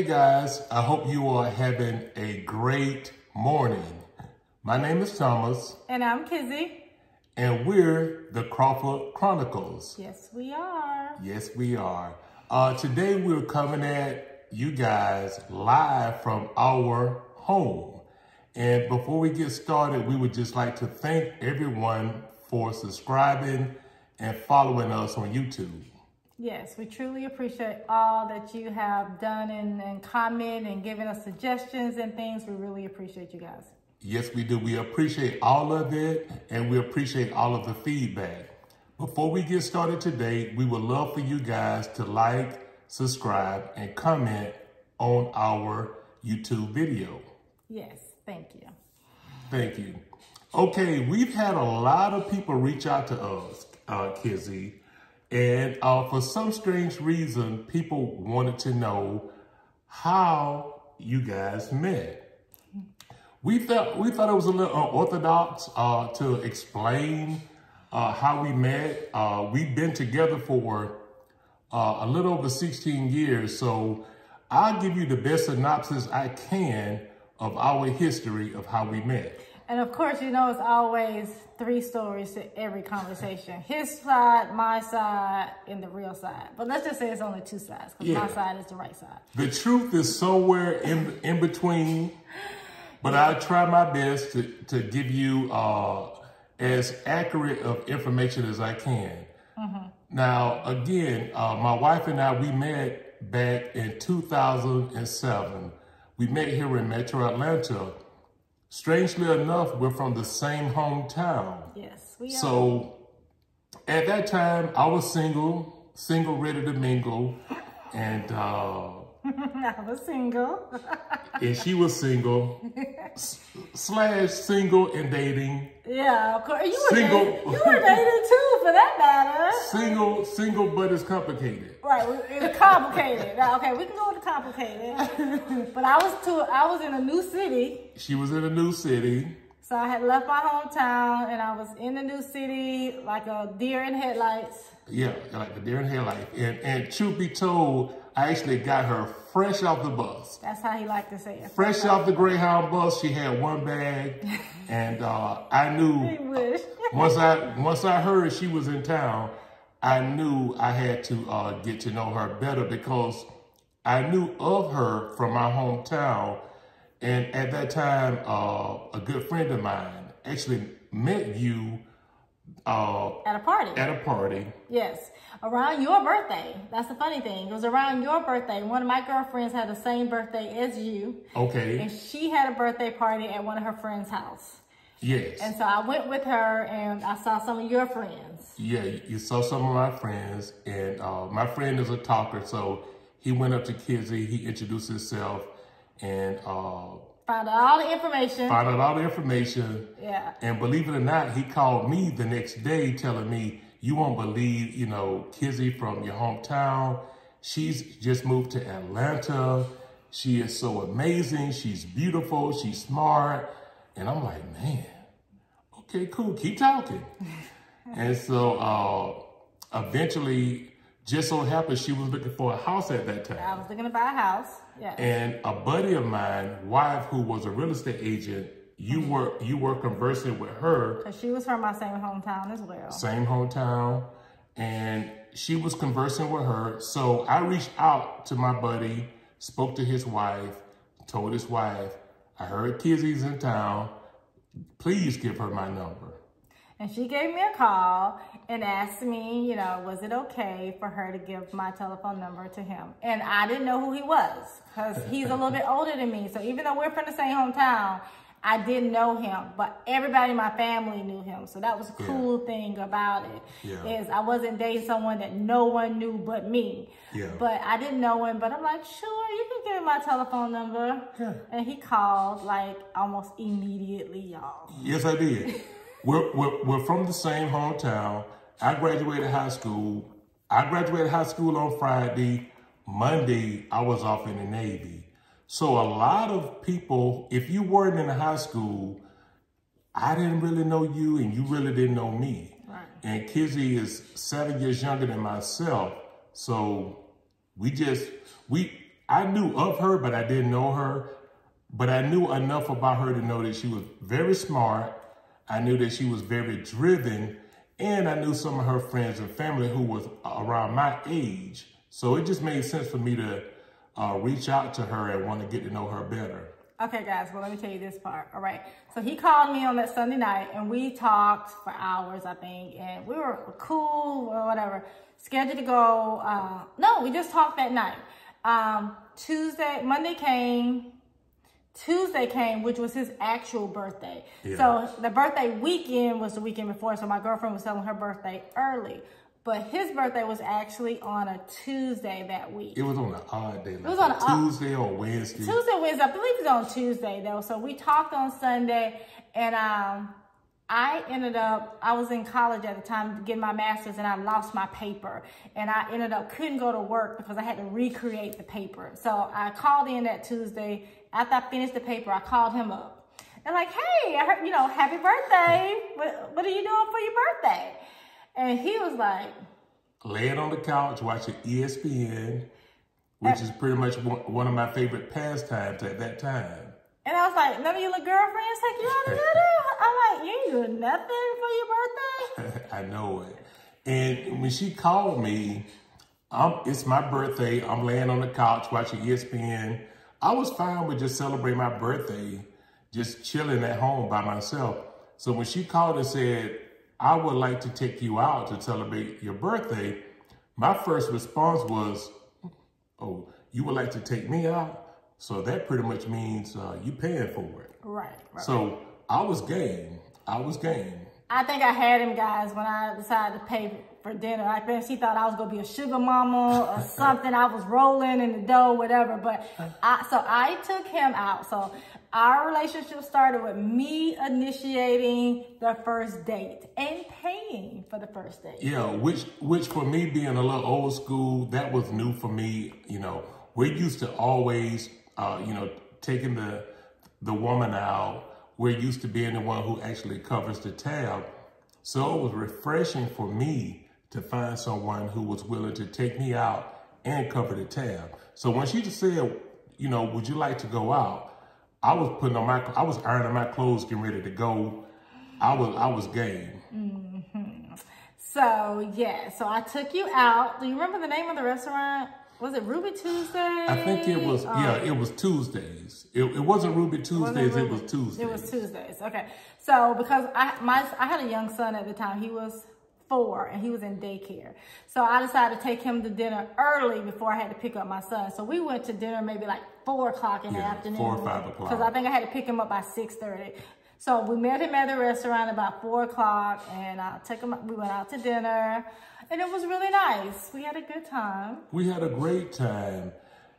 Hey guys, I hope you are having a great morning. My name is Thomas. And I'm Kizzie. And we're the Crawford Chronicles. Yes, we are. Yes, we are. Uh, today we're coming at you guys live from our home. And before we get started, we would just like to thank everyone for subscribing and following us on YouTube. Yes, we truly appreciate all that you have done and, and comment and giving us suggestions and things. We really appreciate you guys. Yes, we do. We appreciate all of it and we appreciate all of the feedback. Before we get started today, we would love for you guys to like, subscribe, and comment on our YouTube video. Yes, thank you. Thank you. Okay, we've had a lot of people reach out to us, uh, Kizzie, and uh, for some strange reason, people wanted to know how you guys met. We thought we thought it was a little unorthodox uh, to explain uh, how we met. Uh, we've been together for uh, a little over 16 years, so I'll give you the best synopsis I can of our history of how we met. And of course, you know, it's always three stories to every conversation. His side, my side, and the real side. But let's just say it's only two sides because yeah. my side is the right side. The truth is somewhere in, in between. But yeah. I try my best to, to give you uh, as accurate of information as I can. Mm -hmm. Now, again, uh, my wife and I, we met back in 2007. We met here in Metro Atlanta strangely enough, we're from the same hometown. Yes, we are. So at that time, I was single, single, ready to mingle, and uh, I was single. and she was single, slash single and dating. Yeah, of course. You were single. Dating, you were dating too, for that matter. Single, single, but it's complicated. Right, it's complicated. now, okay, we can go with the complicated. but I was too. I was in a new city. She was in a new city. So I had left my hometown and I was in the new city like a deer in headlights. Yeah, like a deer in headlights. And, and truth be told, I actually got her fresh off the bus. That's how he liked to say it. Fresh, off the Greyhound bus, she had one bag, and uh, I knew once I once I heard she was in town, I knew I had to uh, get to know her better because I knew of her from my hometown, and at that time, uh, a good friend of mine actually met you uh, at a party. At a party. Yes. Around your birthday. That's the funny thing. It was around your birthday. One of my girlfriends had the same birthday as you. Okay. And she had a birthday party at one of her friend's house. Yes. And so I went with her and I saw some of your friends. Yeah, you saw some of my friends. And uh, my friend is a talker. So he went up to Kizzie. He introduced himself. And uh, Found out all the information. Found out all the information. Yeah. And believe it or not, he called me the next day telling me, you won't believe, you know, Kizzie from your hometown. She's just moved to Atlanta. She is so amazing. She's beautiful. She's smart. And I'm like, man, okay, cool. Keep talking. and so uh, eventually just so happened she was looking for a house at that time. I was looking to buy a house, And a buddy of mine, wife, who was a real estate agent, you mm-hmm. were you were conversing with her. Cause she was from my same hometown as well. Same hometown, and she was conversing with her. So I reached out to my buddy, spoke to his wife, told his wife, I heard Kizzie's in town. Please give her my number. And she gave me a call and asked me, you know, was it okay for her to give my telephone number to him? And I didn't know who he was because he's a little bit older than me. So even though we're from the same hometown, I didn't know him, but everybody in my family knew him. So that was a cool yeah. thing about it. Yeah. Is I wasn't dating someone that no one knew but me. Yeah. But I didn't know him, but I'm like, sure, you can give me my telephone number. Yeah. And he called like almost immediately, y'all. Yes, I did. We're, we're, we're from the same hometown. I graduated high school. I graduated high school on Friday. Monday, I was off in the Navy. So a lot of people, if you weren't in high school, I didn't really know you and you really didn't know me. Right. And Kizzie is seven years younger than myself. So we just, we, I knew of her, but I didn't know her. But I knew enough about her to know that she was very smart. I knew that she was very driven. And I knew some of her friends and family who was around my age. So it just made sense for me to uh, reach out to her and want to get to know her better. Okay, guys, well, let me tell you this part. All right. So he called me on that Sunday night and we talked for hours, I think, and we were cool or whatever. Scheduled to go. Uh, no, we just talked that night. Um, Tuesday, Monday came. Tuesday came, which was his actual birthday. Yeah. So the birthday weekend was the weekend before. So my girlfriend was selling her birthday early. But his birthday was actually on a Tuesday that week. It was on an odd day. Like it was on a Tuesday or Wednesday. Tuesday, Wednesday. I believe it was on Tuesday though. So we talked on Sunday, and um, I ended up. I was in college at the time getting my master's, and I lost my paper, and I ended up couldn't go to work because I had to recreate the paper. So I called in that Tuesday. After I finished the paper, I called him up. And like, hey, I heard, you know, happy birthday. What, what are you doing for your birthday? And he was like, laying on the couch watching ESPN, which is pretty much one of my favorite pastimes at that time. And I was like, none of your little girlfriends take you out to dinner? I'm like, you ain't doing nothing for your birthday? I know it. And when she called me, um, it's my birthday. I'm laying on the couch watching ESPN. I was fine with just celebrating my birthday, just chilling at home by myself. So when she called and said, I would like to take you out to celebrate your birthday. My first response was, oh, you would like to take me out? So that pretty much means uh, you paying for it. Right, right. So I was game. I was game. I think I had him, guys, when I decided to pay for dinner. I think she thought I was gonna be a sugar mama or something. I was rolling in the dough, whatever. But I, so I took him out. So our relationship started with me initiating the first date and paying for the first date. Yeah, which which for me being a little old school, that was new for me. You know, we're used to always, uh, you know, taking the the woman out. We're used to being the one who actually covers the tab. So it was refreshing for me to find someone who was willing to take me out and cover the tab. So when she just said, you know, would you like to go out? I was putting on my, I was ironing my clothes, getting ready to go. I was, I was game. Mm -hmm. So yeah, so I took you out. Do you remember the name of the restaurant? Was it Ruby Tuesday? I think it was. Um, yeah, it was Tuesdays. It, it wasn't Ruby Tuesdays. It, Ruby? it was Tuesdays. It was Tuesdays. Okay. So because I my I had a young son at the time. He was four and he was in daycare. So I decided to take him to dinner early before I had to pick up my son. So we went to dinner maybe like four o'clock in yeah, the afternoon. Four or five o'clock. Because I think I had to pick him up by 6.30. So we met him at the restaurant about four o'clock and I took him, we went out to dinner and it was really nice. We had a good time. We had a great time.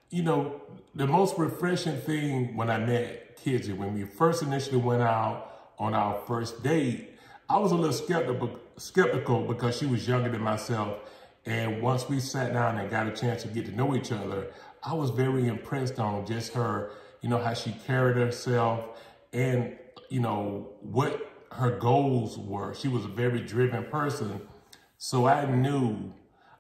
You know, the most refreshing thing when I met Kizzie, when we first initially went out on our first date, I was a little skeptical, skeptical because she was younger than myself. And once we sat down and got a chance to get to know each other, I was very impressed on just her, you know, how she carried herself and, you know, what her goals were. She was a very driven person. So I knew,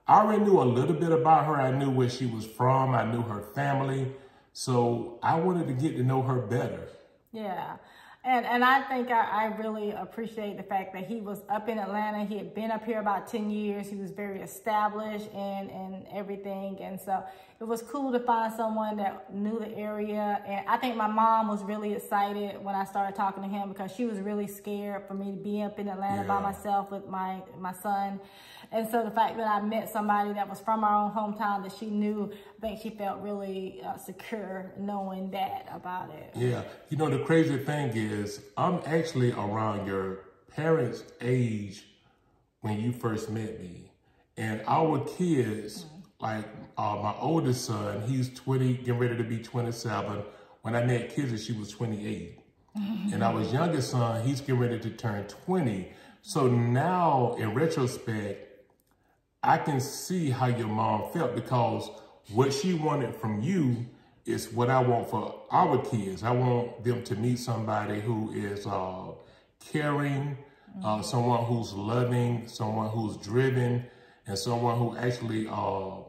I already knew a little bit about her. I knew where she was from. I knew her family. So I wanted to get to know her better. Yeah. And and I think I, I, really appreciate the fact that he was up in Atlanta. He had been up here about 10 years. He was very established and, and everything. And so it was cool to find someone that knew the area. And I think my mom was really excited when I started talking to him because she was really scared for me to be up in Atlanta yeah. by myself with my, my son. And so the fact that I met somebody that was from our own hometown that she knew, I think she felt really uh, secure knowing that about it. Yeah. You know, the crazy thing is, I'm actually around your parents' age when you first met me. And our kids, mm-hmm. like uh, my oldest son, he's 20, getting ready to be 27. When I met Kizzie, she was 28. and our youngest son, he's getting ready to turn 20. So now, in retrospect, I can see how your mom felt because what she wanted from you is what I want for our kids. I want them to meet somebody who is uh, caring, uh, someone who's loving, someone who's driven, and someone who actually uh,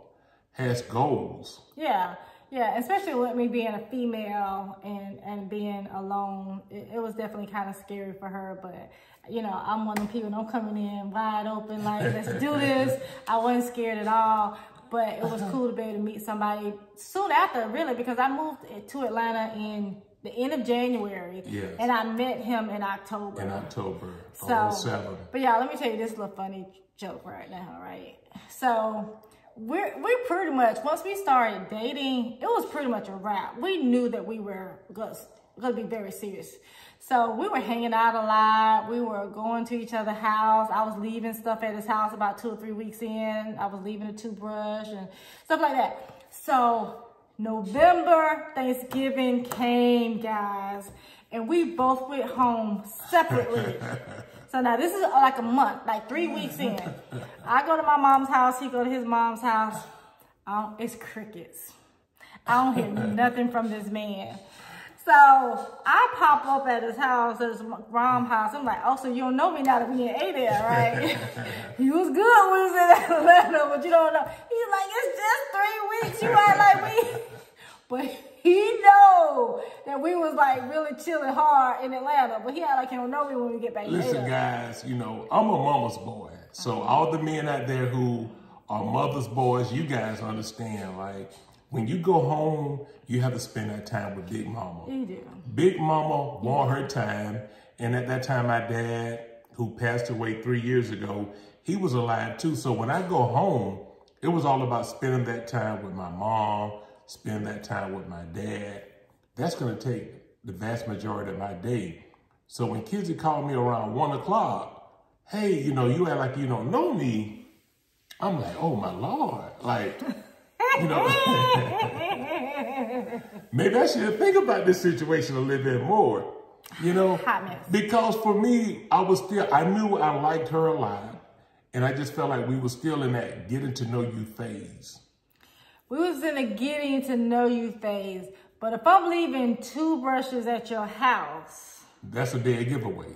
has goals. Yeah. Yeah, especially with me being a female and, and being alone, it, it was definitely kind of scary for her. But, you know, I'm one of the people, I'm coming in wide open, like, let's do this. I wasn't scared at all. But it was cool to be able to meet somebody soon after, really, because I moved to Atlanta in the end of January. Yes. And I met him in October. In October, So, 07. but yeah, let me tell you this little funny joke right now, right? So we're we pretty much once we started dating, it was pretty much a wrap. We knew that we were gonna, gonna be very serious. So we were hanging out a lot. We were going to each other's house. I was leaving stuff at his house about two or three weeks in. I was leaving a toothbrush and stuff like that. So November, Thanksgiving came, guys, and we both went home separately. so now this is like a month, like three weeks in. I go to my mom's house, he go to his mom's house. It's crickets. I don't hear nothing from this man. So I pop up at his house, at his mom house. I'm like, oh, so you don't know me now that we in A there, right? he was good when he was in Atlanta, but you don't know. He's like, it's just three weeks. You act like we, but he know that we was like really chilling hard in Atlanta. But he act like he don't know me when we get back. Listen, guys, you know, I'm a mama's boy. So all the men out there who are mother's boys, you guys understand, like, when you go home, you have to spend that time with Big Mama. He do. Big Mama want her time. And at that time, my dad, who passed away three years ago, he was alive too. So when I go home, it was all about spending that time with my mom, spend that time with my dad. That's going to take the vast majority of my day. So when Kizzie would call me around one o'clock, hey, you know, you act like you don't know me. I'm like, oh my Lord. Like, you know, maybe I should think about this situation a little bit more. You know, because for me, I was still, I knew I liked her a lot. And I just felt like we were still in that getting to know you phase. We was in a getting to know you phase. But if I'm leaving two brushes at your house, That's a dead giveaway.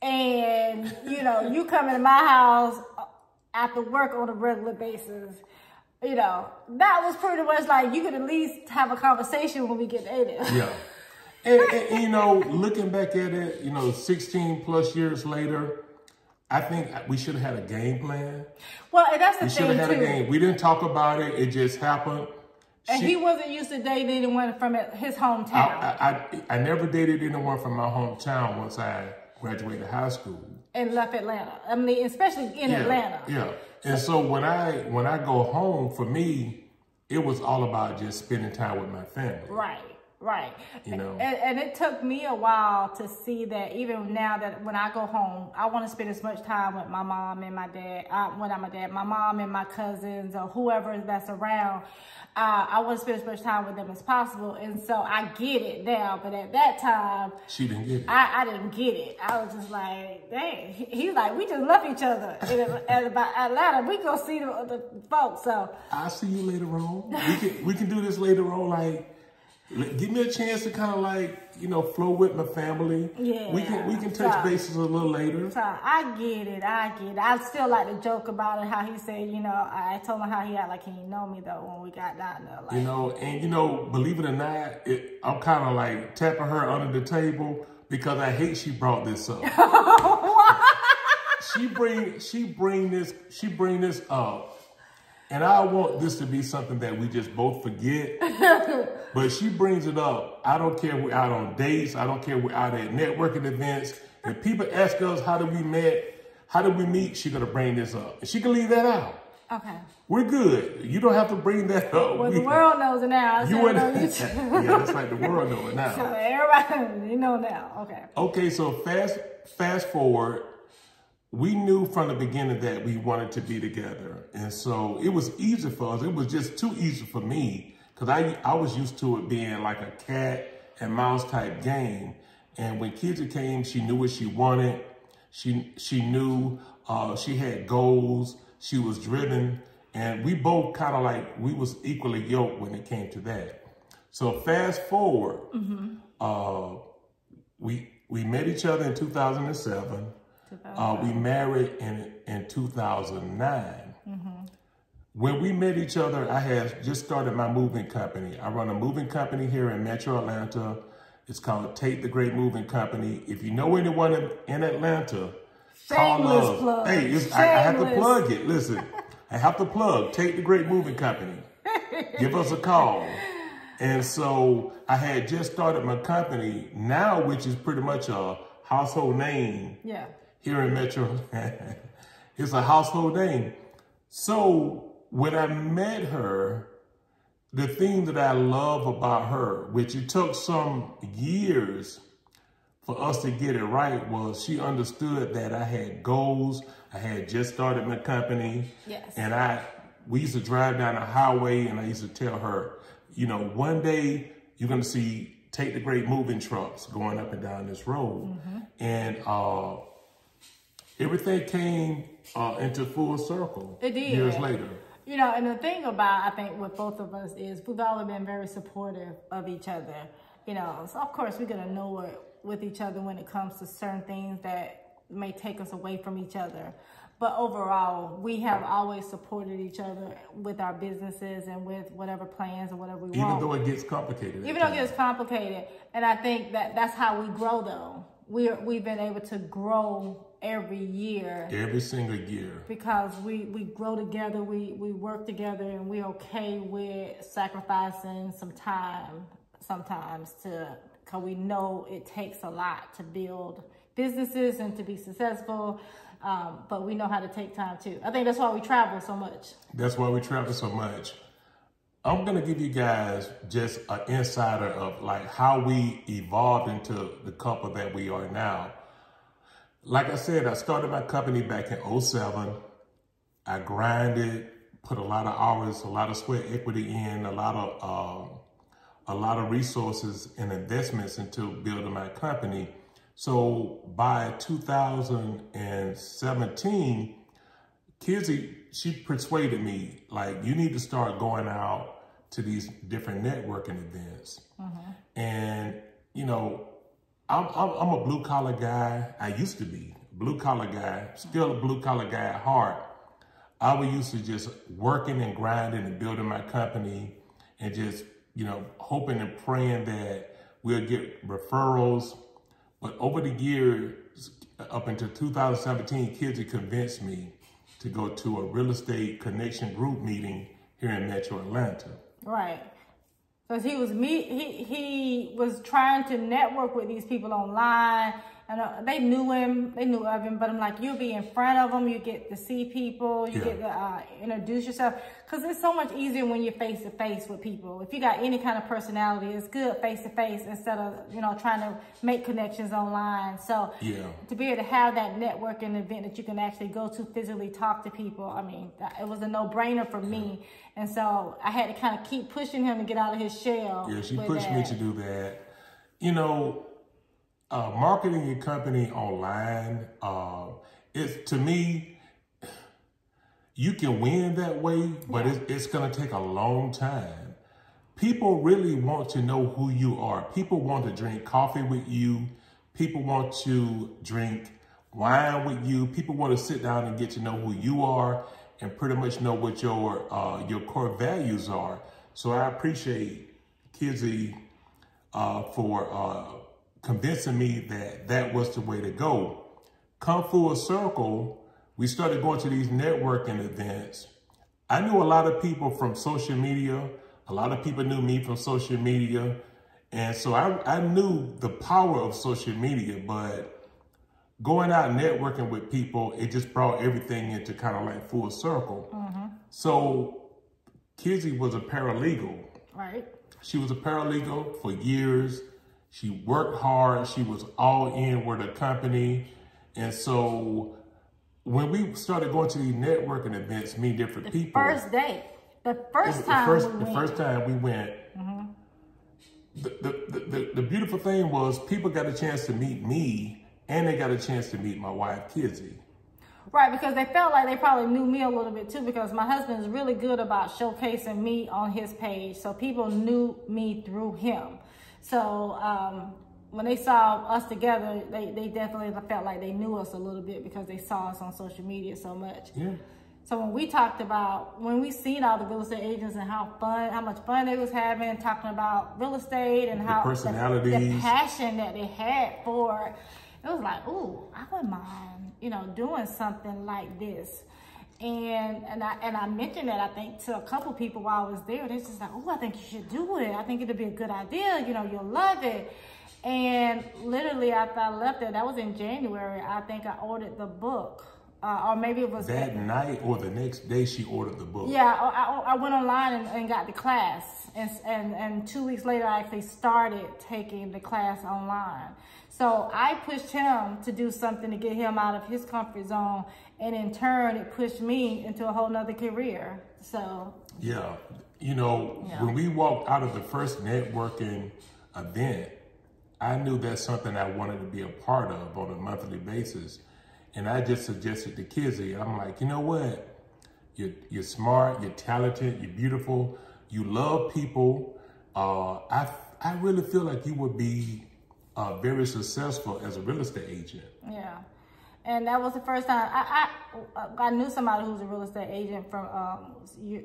and you know you come into my house uh, after work on a regular basis you know that was pretty much like you could at least have a conversation when we get dated Yeah. And, and, you know, looking back at it, you know, 16 plus years later, I think we should have had a game plan. well and that's the We should thing have had too a game. We didn't talk about it. It just happened. And She- he wasn't used to dating anyone from his hometown I, I, I never dated anyone from my hometown once I graduated high school. and left atlanta i mean especially in Yeah, atlanta Yeah. And so when I when I go home, for me, it was all about just spending time with my family. Right, right. You know? and, and it took me a while to see that even now that when I go home, I want to spend as much time with my mom and my dad. Uh, well, not my dad, my mom and my cousins or whoever that's around. Uh, I want to spend as much time with them as possible, and so I get it now. But at that time, She didn't get it. I, I didn't get it. I was just like, dang. He, he's like, we just love each other at about Atlanta. We go see the, the folks. So I'll see you later on. We can we can do this later on. Like, give me a chance to kind of like you know flow with my family. Yeah. We can we can touch So- bases a little later. So I get it, I get it. I still like to joke about it. How he said, you know, I told him how he act like he didn't know me though when we got down there. Like, You know, and you know, believe it or not, it, I'm kind of like tapping her under the table because I hate she brought this up. she bring she bring this she bring this up, and I want this to be something that we just both forget. but she brings it up. I don't care we're out on dates. I don't care we're out at networking events. If people ask us how did we met, how did we meet, she's gonna bring this up, and she can leave that out. okay. We're good. You don't have to bring that up. Well, We- the world knows it now. I you and no, you yeah, it's like the world know it now. So everybody, you know now. Okay. Okay, so fast fast forward, we knew from the beginning that we wanted to be together, and so it was easy for us. It was just too easy for me because I I was used to it being like a cat and mouse type game. And when Kizzie came, she knew what she wanted. She she knew uh, she had goals. She was driven, and we both kind of like we was equally yoked when it came to that. So fast forward, uh, we we met each other in 2007. Uh, we married in in 2009. when we met each other, I had just started my moving company. I run a moving company here in Metro Atlanta. It's called Tate the Great Moving Company. If you know anyone in, in Atlanta, call us. plug. Hey, I, I have to plug it. Listen, I have to plug Tate the Great Moving Company. Give us a call. And so I had just started my company now, which is pretty much a household name Yeah. Here in Metro. it's a household name. So when I met her, the thing that I love about her, which it took some years for us to get it right, was she understood that I had goals. I had just started my company. Yes. And I we used to drive down the highway and I used to tell her, you know, one day you're gonna see Tate the Great moving trucks going up and down this road. And uh everything came uh, into full circle It did. years later. You know, and the thing about I think with both of us is we've always been very supportive of each other. You know, so of course we're gonna know it with each other when it comes to certain things that may take us away from each other. But overall, we have always supported each other with our businesses and with whatever plans or whatever we Even want. Even though it gets complicated. Even though it gets complicated, and I think that that's how we grow. Though we are, we've been able to grow every year every single year. because we we grow together, we we work together, and we're okay with sacrificing some time sometimes to because we know it takes a lot to build businesses and to be successful. Um, but we know how to take time too. I think that's why we travel so much. That's why we travel so much. I'm gonna give you guys just an insider of like how we evolved into the couple that we are now. Like I said, I started my company back in 07. I grinded, put a lot of hours, a lot of sweat equity in, a lot of um, a lot of resources and investments into building my company. So by 2017, Kizzie, she persuaded me, like, you need to start going out to these different networking events. And, you know, I'm, I'm, I'm a blue collar guy. I used to be blue collar guy, still a blue collar guy at heart. I was used to just working and grinding and building my company and just, you know, hoping and praying that we'll get referrals. But over the years, up until 2017, Kizzie had convinced me to go to a real estate connection group meeting here in Metro Atlanta. Right. Because he was me, he he was trying to network with these people online, and uh, they knew him, they knew of him. But I'm like, you'll be in front of them, you get to see people, you Yeah. get to uh, introduce yourself. Because it's so much easier when you're face to face with people. If you got any kind of personality, it's good face to face instead of you know trying to make connections online. So Yeah. to be able to have that networking event that you can actually go to physically talk to people, I mean, that, it was a no brainer for me. And so I had to kind of keep pushing him to get out of his shell. Yeah, she pushed me to do that. You know, uh, marketing your company online, uh, it's to me, you can win that way, but it's, it's going to take a long time. People really want to know who you are. People want to drink coffee with you. People want to drink wine with you. People want to sit down and get to know who you are and pretty much know what your uh, your core values are. So I appreciate Kizzie uh, for uh, convincing me that that was the way to go. Come full circle, we started going to these networking events. I knew a lot of people from social media. A lot of people knew me from social media. And so I, I knew the power of social media, but going out networking with people, it just brought everything into kind of like full circle. Mm-hmm. So Kizzie was a paralegal. Right. She was a paralegal for years. She worked hard. She was all in with the company. And so when we started going to these networking events, meet different people. First day. The first the time first, we the went. first time we went, the, the, the, the beautiful thing was people got a chance to meet me and they got a chance to meet my wife, Kizzie. Right, because they felt like they probably knew me a little bit too, because my husband is really good about showcasing me on his page. So people knew me through him. So um, when they saw us together, they, they definitely felt like they knew us a little bit because they saw us on social media so much. Yeah. So when we talked about, when we seen all the real estate agents and how fun, how much fun they was having, talking about real estate and The how personalities. the, the passion that they had for it, it was like, ooh, I wouldn't mind, you know, doing something like this. And and I and I mentioned that I think to a couple people while I was there. They're just like, oh, I think you should do it. I think it'd be a good idea. You know, you'll love it. And literally after I left there, that was in January. I think I ordered the book, uh, or maybe it was That night or the next day, she ordered the book. yeah, I, I, I went online and, and got the class, and, and and two weeks later, I actually started taking the class online. So I pushed him to do something to get him out of his comfort zone, and in turn, it pushed me into a whole nother career. So Yeah. You know, Yeah. when we walked out of the first networking event, I knew that's something I wanted to be a part of on a monthly basis. And I just suggested to Kizzie, I'm like, you know what? You're, you're smart, you're talented, you're beautiful, you love people. Uh, I, I really feel like you would be uh, very successful as a real estate agent. Yeah. And that was the first time I, I I knew somebody who was a real estate agent from um,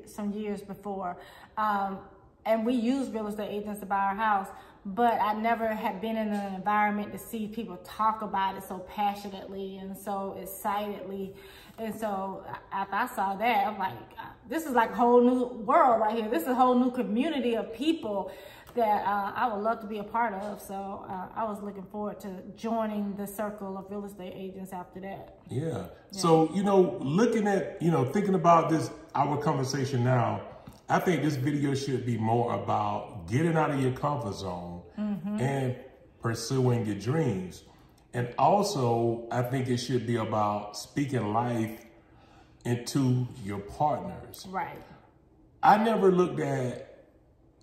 some years before, um, and we used real estate agents to buy our house. But I never had been in an environment to see people talk about it so passionately and so excitedly. And so after I saw that, I'm like, this is like a whole new world right here. This is a whole new community of people that uh, I would love to be a part of. So uh, I was looking forward to joining the circle of real estate agents after that. Yeah. So, you know, looking at, you know, thinking about this, our conversation now, I think this video should be more about getting out of your comfort zone and pursuing your dreams. And also, I think it should be about speaking life into your partners. Right. I never looked at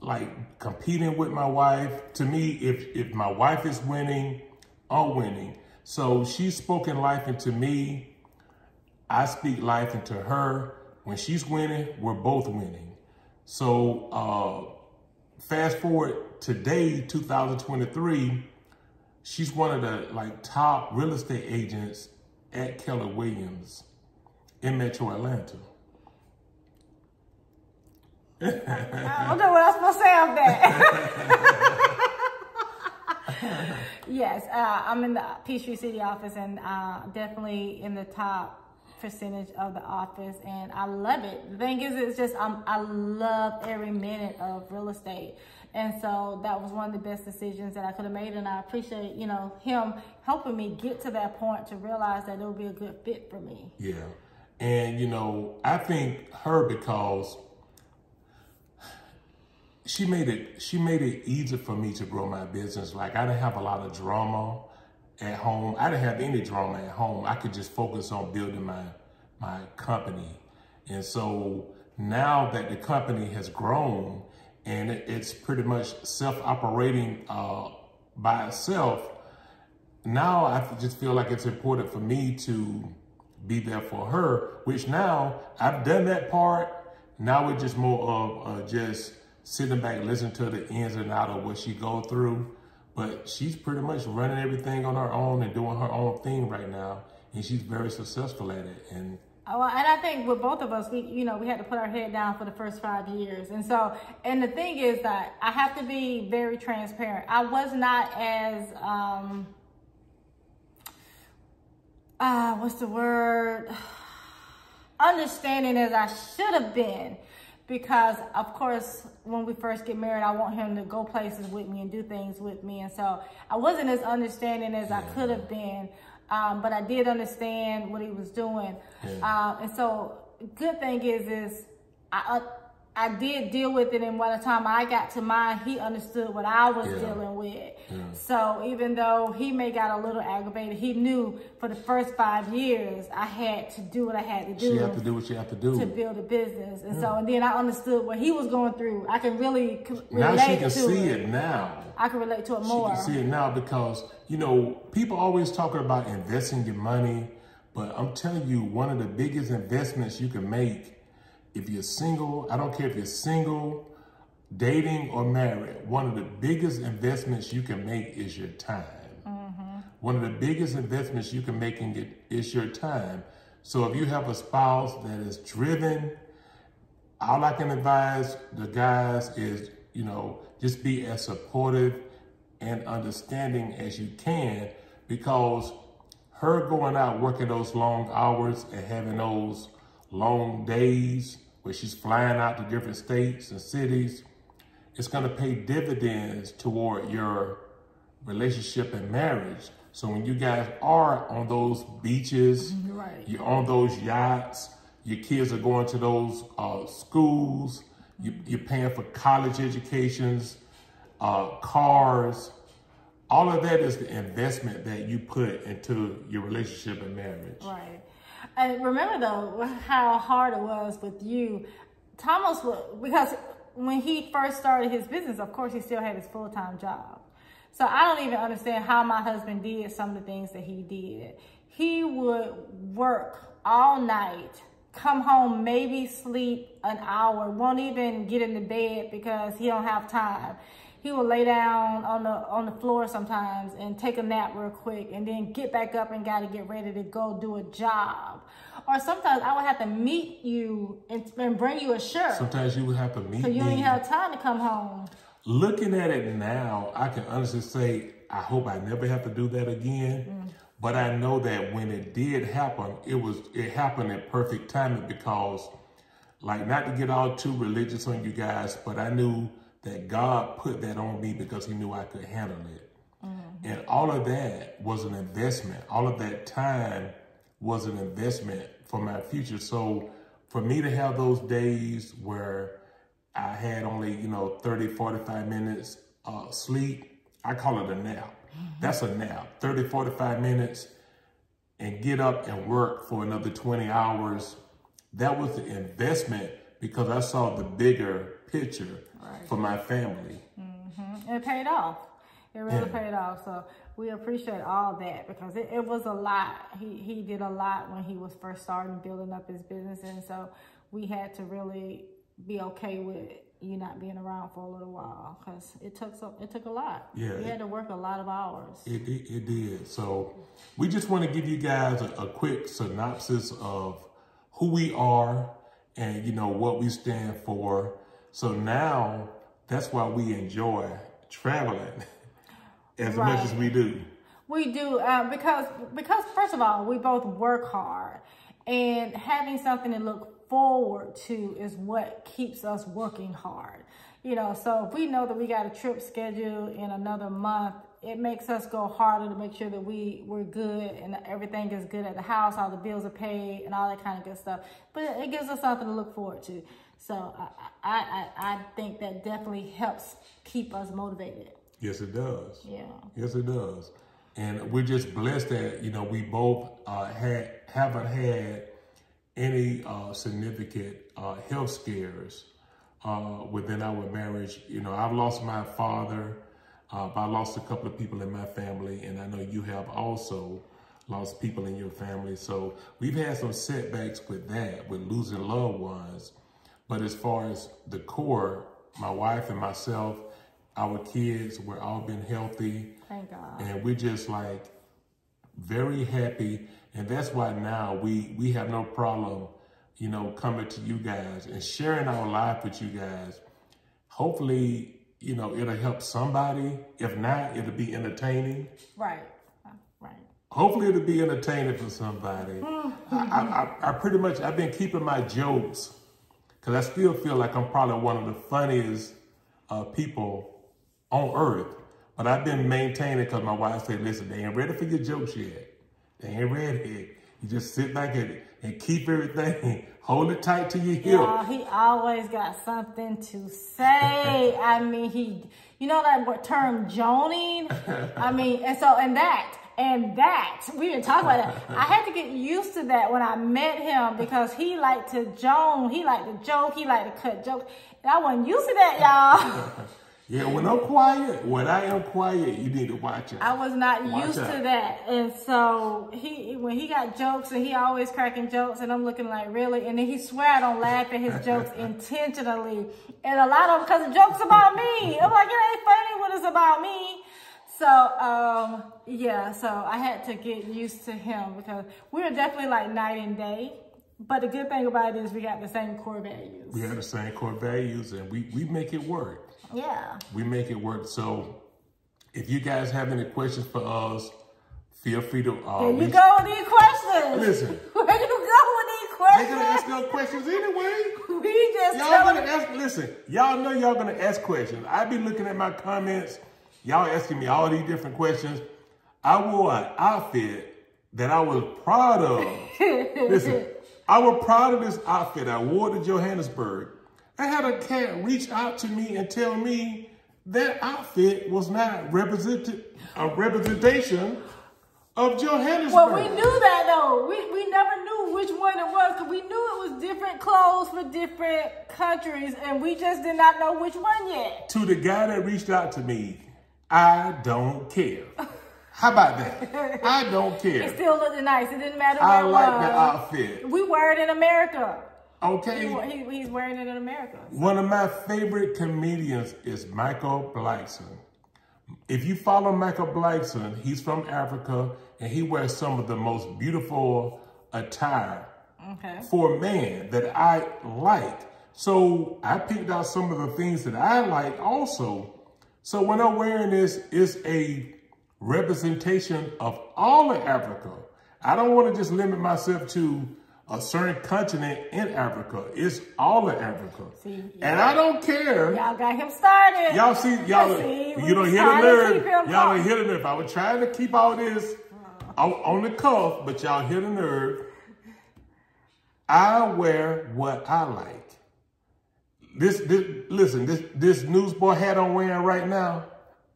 like competing with my wife. To me, if if my wife is winning, I'm winning. So she's spoken life into me. I speak life into her. When she's winning, we're both winning. So uh, fast forward today, 2023, she's one of the like top real estate agents at Keller Williams in Metro Atlanta. I don't know what I'm supposed to say of that. yes, uh, I'm in the Peachtree City office and uh, definitely in the top percentage of the office, and I love it. The thing is, it's just um, I love every minute of real estate, and so that was one of the best decisions that I could have made, and I appreciate you know him helping me get to that point to realize that it would be a good fit for me. Yeah. And, you know, I think her because she made it she made it easy for me to grow my business. Like I didn't have a lot of drama at home. I didn't have any drama at home. I could just focus on building my my company. And so now that the company has grown and it, it's pretty much self-operating uh, by itself, now I just feel like it's important for me to be there for her, which now I've done that part. Now it's just more of uh, just sitting back, listening to the ins and out of what she go through. But she's pretty much running everything on her own and doing her own thing right now. And she's very successful at it. And Oh, and I think with both of us, we you know we had to put our head down for the first five years, and so and the thing is that I have to be very transparent. I was not as um, uh, what's the word? Understanding as I should have been, because of course when we first get married, I want him to go places with me and do things with me, and so I wasn't as understanding as I could have been. Um, but I did understand what he was doing. Uh, and so good thing is, is I, uh, I did deal with it. And by the time I got to mine, he understood what I was Yeah. dealing with. So even though he may got a little aggravated, he knew for the first five years, I had to do what I had to do she have to do what she have to do. to build a business. And so, and then I understood what he was going through. I can really relate now she can to see it. it now. I can relate to it more. She can see it now because, you know, people always talking about investing your money, but I'm telling you, one of the biggest investments you can make if you're single, I don't care if you're single, dating, or married, one of the biggest investments you can make is your time. Mm-hmm. One of the biggest investments you can make in it is your time. So if you have a spouse that is driven, all I can advise the guys is, you know, just be as supportive and understanding as you can because her going out working those long hours and having those long days where she's flying out to different states and cities, it's going to pay dividends toward your relationship and marriage. So when you guys are on those beaches, right. you're on those yachts, your kids are going to those uh, schools, you, you're paying for college educations, uh, cars, all of that is the investment that you put into your relationship and marriage. Right. And remember though how hard it was with you. Thomas, because when he first started his business, of course, he still had his full time job. So I don't even understand how my husband did some of the things that he did. He would work all night, come home, maybe sleep an hour, won't even get into bed because he don't have time. He will lay down on the on the floor sometimes and take a nap real quick and then get back up and got to get ready to go do a job. Or sometimes I would have to meet you and, and bring you a shirt. Sometimes you would have to meet So you me. don't have time to come home. Looking at it now, I can honestly say, I hope I never have to do that again. Mm. But I know that when it did happen, it was it happened at perfect timing because, like, not to get all too religious on you guys, but I knew that God put that on me because He knew I could handle it. And all of that was an investment. All of that time was an investment for my future. So for me to have those days where I had only, you know, 30, 45 minutes uh, sleep, I call it a nap. That's a nap, 30, 45 minutes and get up and work for another 20 hours. That was the investment because I saw the bigger picture for my family. And it paid off. It really Yeah. paid off. So we appreciate all that because it, it was a lot. He he did a lot when he was first starting building up his business. And so we had to really be okay with you not being around for a little while because it took so it took a lot. Yeah. We had to work a lot of hours. It, it, it did. So we just want to give you guys a, a quick synopsis of who we are and, you know, what we stand for. So now that's why we enjoy traveling as much as we do. We do uh, because because first of all, we both work hard, and having something to look forward to is what keeps us working hard. You know, so if we know that we got a trip scheduled in another month, it makes us go harder to make sure that we we're good and everything is good at the house, all the bills are paid, and all that kind of good stuff. But it gives us something to look forward to. So I I I, I think that definitely helps keep us motivated. Yes, it does. Yeah. Yes, it does. And we're just blessed that, you know, we both uh, had haven't had any uh, significant uh, health scares uh, within our marriage. You know, I've lost my father. Uh, I lost a couple of people in my family, and I know you have also lost people in your family. So we've had some setbacks with that, with losing loved ones. But as far as the core, my wife and myself, our kids, we're all been healthy. Thank God. And we're just like very happy. And that's why now we, we have no problem, you know, coming to you guys and sharing our life with you guys. Hopefully, you know, it'll help somebody. If not, it'll be entertaining. Right. Uh, right. Hopefully it'll be entertaining for somebody. Hmm. I, I, I, I pretty much, I've been keeping my jokes because I still feel like I'm probably one of the funniest uh, people on earth. But I've been maintaining because my wife said, listen, they ain't ready for your jokes yet. They ain't ready. You just sit back and, and keep everything, hold it tight to your hip. Y'all, he always got something to say. I mean, he, you know that term joning? I mean, and so, and that, and that, we didn't talk about that. I had to get used to that when I met him because he liked to joan, he liked to joke, he liked to cut jokes. And I wasn't used to that, y'all. Yeah, when I'm quiet, when I am quiet, you need to watch it. I was not Watch used out. to that. And so he when he got jokes and he always cracking jokes and I'm looking like really and then he swear I don't laugh at his jokes intentionally. And a lot of them because the jokes about me. I'm like, it ain't funny when it's about me. So, um, yeah, so I had to get used to him because we were definitely like night and day. But the good thing about it is we got the same core values. We have the same core values and we, we make it work. Yeah. We make it work. So if you guys have any questions for us, feel free to. Uh, there you reach... go with these questions. Listen. Where you go with these questions? They're gonna ask no questions anyway. we just y'all gonna ask. Listen, y'all know y'all gonna ask questions. I be looking at my comments. Y'all asking me all these different questions. I wore an outfit that I was proud of. Listen, I was proud of this outfit. I wore to Johannesburg. I had a cat reach out to me and tell me that outfit was not represented a representation of Johannesburg. Well, we knew that though. We, we never knew which one it was because we knew it was different clothes for different countries and we just did not know which one yet. To the guy that reached out to me, I don't care. How about that? I don't care. It still looked nice. It didn't matter where I like the outfit. We wear it in America. Okay. He, he, he's wearing it in America. So. One of my favorite comedians is Michael Blackson. If you follow Michael Blackson, he's from Africa and he wears some of the most beautiful attire okay. for a man that I like. So I picked out some of the things that I like also. So when I'm wearing this, it's a representation of all of Africa. I don't want to just limit myself to a certain continent in Africa. It's all of Africa. See, and I don't care. Y'all got him started. Y'all see, y'all, see, you don't hear the nerve. Y'all don't hear the nerve. I was trying to keep all this uh-huh. on the cuff, but y'all hear the nerve. I wear what I like. This, this, listen, this, this newsboy hat I'm wearing right now,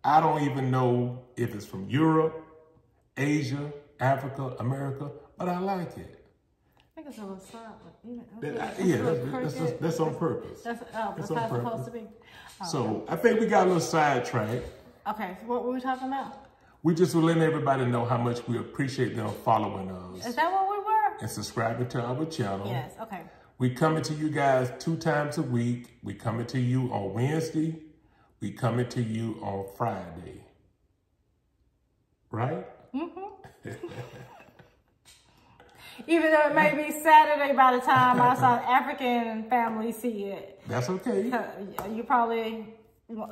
I don't even know if it's from Europe, Asia, Africa, America, but I like it I think it's a little soft. That, yeah, that's, that's, that's, on purpose. That's, oh, that's, that's how it's supposed to be. Oh, so okay. I think we got a little sidetracked. Okay, so what were we talking about? We just were letting everybody know how much we appreciate them following us. Is that what we were? And subscribing to our channel. Yes, okay. We coming to you guys two times a week. We coming to you on Wednesday. We coming to you on Friday. Right? Mm-hmm. Even though it may be Saturday by the time my South African family see it. That's okay. You probably,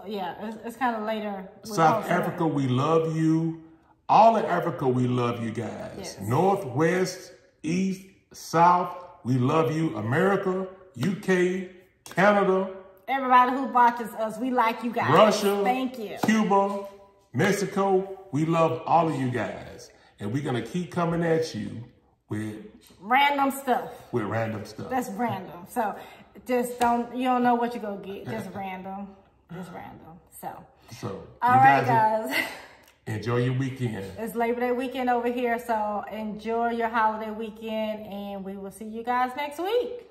yeah, it's, it's kind of later. South Africa, we love you. All of Africa, we love you guys. Yes. North, West, East, South, we love you. America, UK, Canada. Everybody who watches us, we like you guys. Russia. Thank you. Cuba, Mexico, we love all of you guys. And we're going to keep coming at you with random stuff. With random stuff. That's random. So just don't you don't know what you're gonna get. Just random. Just random. So So all right guys. guys. Enjoy your weekend. It's Labor Day weekend over here, so enjoy your holiday weekend and we will see you guys next week.